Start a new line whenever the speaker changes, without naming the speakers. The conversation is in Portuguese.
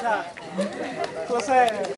Tá. Você...